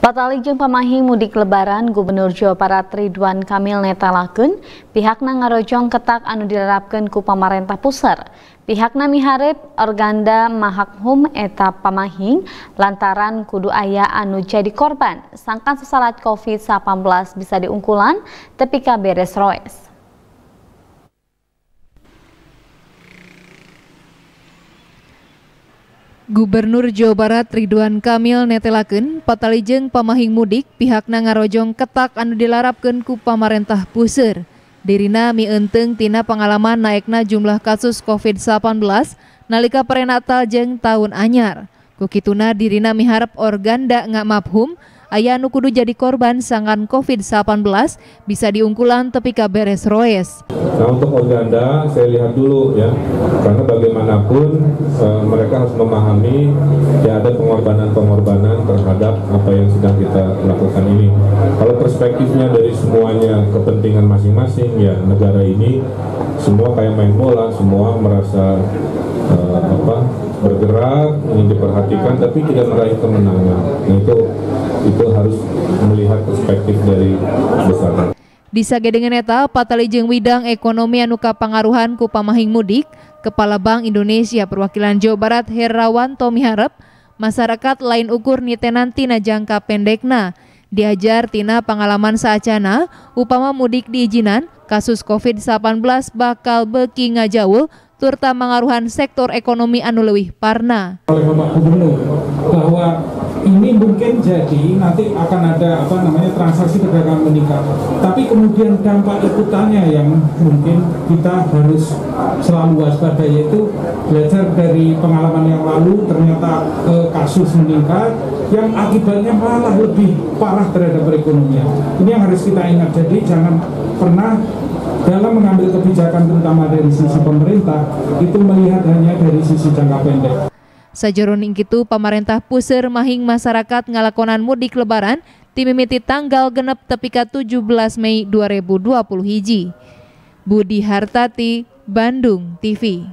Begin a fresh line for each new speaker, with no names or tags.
Patalijeng pamahing mudik lebaran Gubernur Jawa Barat Ridwan Kamil netalakeun pihakna ngarojong ketak anu dilerapkeun ku pamarentah pusat. Pihakna miharep organda mahakhum eta pamahing lantaran kudu aya anu jadi korban sangkan sesalat COVID-19 bisa diungkulan tepi beres roes.
Gubernur Jawa Barat Ridwan Kamil netelakeun patalijeng pamahing mudik pihakna ngarojong ketak anu dilarapkeun ku pamarentah puseur. Dirina mieunteng tina pengalaman naikna jumlah kasus COVID-19 nalika prenatal jeung tahun anyar. Kukituna dirina miharap organda ngak mafhum ayah anu kudu jadi korban sangan COVID-19 bisa diungkulan tepi beres roes.
Nah untuk organda saya lihat dulu ya, karena bagaimanapun e, mereka harus memahami ya ada pengorbanan-pengorbanan terhadap apa yang sedang kita lakukan ini. Kalau perspektifnya dari semuanya kepentingan masing-masing ya negara ini semua kayak main bola, semua merasa e, apa bergerak ingin diperhatikan tapi tidak meraih kemenangan. Nah itu itu harus melihat perspektif dari besar.
Disage dengan eta patalijeng widang ekonomi anu kapangaruhan ku pamahing mudik, Kepala Bank Indonesia perwakilan Jawa Barat Herawanto miharep masyarakat lain ukur nitenan tina jangka pendekna diajar tina pengalaman saacana upama mudik diizinan kasus COVID-19 bakal beki ngajawul turta mengaruhan sektor ekonomi anu leuwih parna.
Oleh Bapak Gubernur bahwa ini mungkin jadi nanti akan ada apa namanya transaksi perdagangan meningkat. Tapi kemudian dampak ikutannya yang mungkin kita harus selalu waspada yaitu belajar dari pengalaman yang lalu ternyata eh, kasus meningkat yang akibatnya malah lebih parah terhadap perekonomian. Ini yang harus kita ingat. Jadi jangan pernah dalam mengambil kebijakan terutama dari sisi pemerintah itu melihat hanya dari sisi jangka pendek.
Sajeroning itu pemerintah pusir mahing masyarakat ngalakonan mudik lebaran timimiti tanggal genep tepika 17 Mei 2020 hiji. Budi Hartati, Bandung TV.